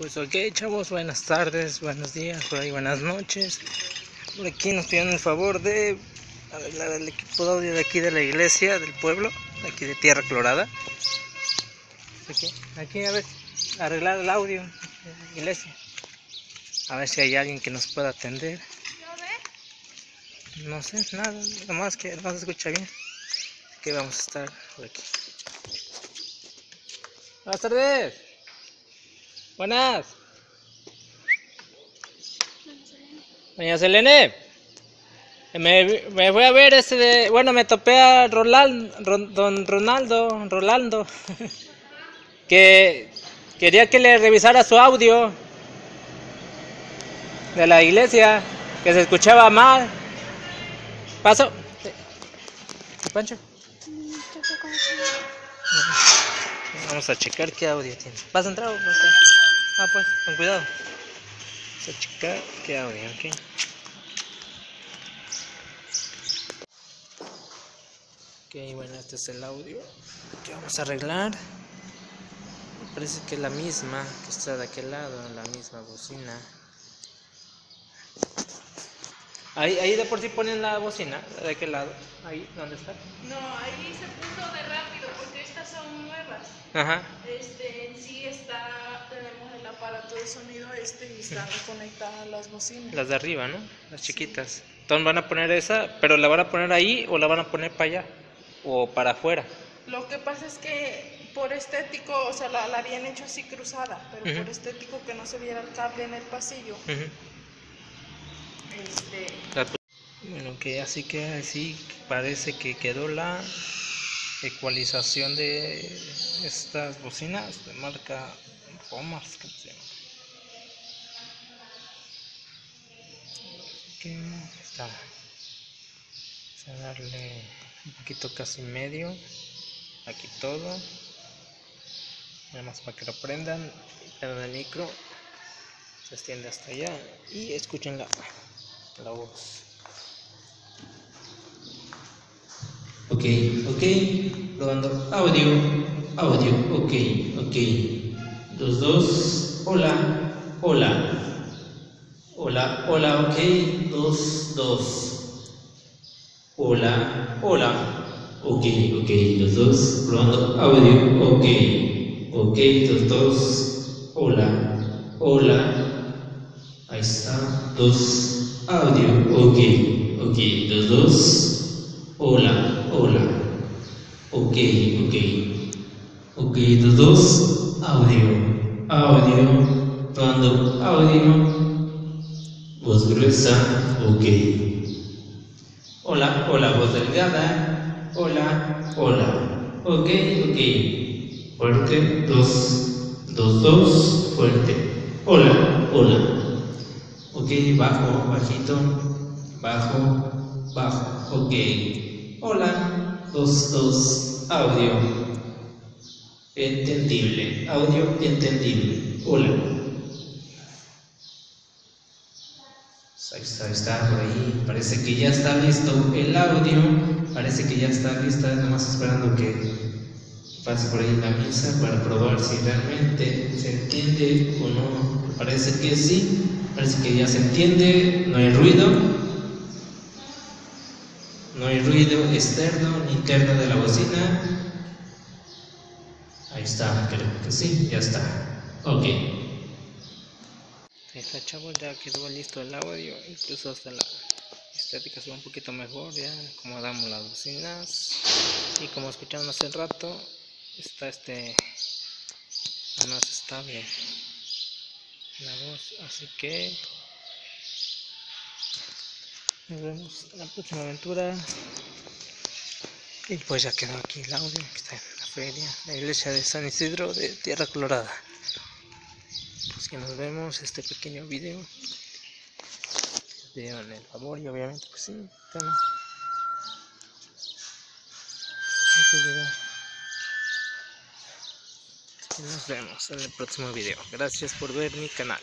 Pues ok, chavos, buenas tardes, buenos días, por ahí buenas noches. Por aquí nos piden el favor de arreglar el equipo de audio de aquí de la iglesia del pueblo, aquí de Tierra Colorada. Aquí, aquí a ver, arreglar el audio de la iglesia. A ver si hay alguien que nos pueda atender. No sé, nada, nomás que no se escucha bien. Que vamos a estar por aquí. Buenas tardes. Buenas. Doña Selene. Me, me voy a ver este de... Bueno, me topé a Rolal, Ron- don Ronaldo, Rolando. que quería que le revisara su audio de la iglesia, que se escuchaba mal. Paso. Pancho. Vamos a checar qué audio tiene. ¿Vas a entrar o? Ah, pues, con cuidado. Vamos a checar qué audio, ok. Ok, bueno, este es el audio que vamos a arreglar. Me parece que es la misma que está de aquel lado, la misma bocina. Ahí, ahí de por sí ponen la bocina, de aquel lado. Ahí, ¿dónde está? No, ahí se puso de rápido porque estas son nuevas. Ajá. Este, en sí está, tenemos el sonido este y están conectadas las bocinas. Las de arriba, ¿no? Las chiquitas. Entonces van a poner esa, pero la van a poner ahí o la van a poner para allá o para afuera. Lo que pasa es que por estético, o sea, la, la habían hecho así cruzada, pero por estético que no se viera el cable en el pasillo. Este, La Bueno, que así que así parece que quedó la ecualización de estas bocinas de marca Romars, creo que se llama. Que está. Vamos a darle un poquito casi medio. Aquí todo. Nada más para que lo prendan. Prendan el micro. Se extiende hasta allá. Y escuchen la, la voz. Ok, ok, probando audio, audio, ok, ok. Dos, dos, hola, hola. Hola, hola, ok, dos, dos. Hola, hola. Ok, ok, los dos, probando audio, ok. Ok, dos, dos. Hola, hola. Ahí está, dos, audio, ok, ok, dos, dos. Hola, hola. Ok, ok. Ok, dos, dos. Audio, audio. Probando audio. Voz gruesa, ok. Hola, hola, voz delgada. Hola, hola. Ok, ok. Fuerte, dos, dos, dos. Fuerte. Hola, hola. Ok, bajo, bajito, bajo, bajo, ok. Hola, dos, dos, audio. Entendible, audio entendible. Hola. Ahí está, está, por ahí. Parece que ya está listo el audio. Parece que ya está lista, nomás esperando que pase por ahí la misa para probar si realmente se entiende o no. Parece que sí, parece que ya se entiende, no hay ruido. No hay ruido externo ni interno de la bocina. Ahí está, creo que sí, ya está. Ok. Está, chavos, ya quedó listo el audio, incluso hasta la estética se ve un poquito mejor, ya acomodamos las bocinas y como escucharon hace rato, está este más estable la voz, así que nos vemos en la próxima aventura. Y pues ya quedó aquí el audio que está en la feria, la iglesia de San Isidro de Tierra Colorada que nos vemos este pequeño video. Dieron el favor y obviamente pues sí y nos vemos en el próximo video. Gracias por ver mi canal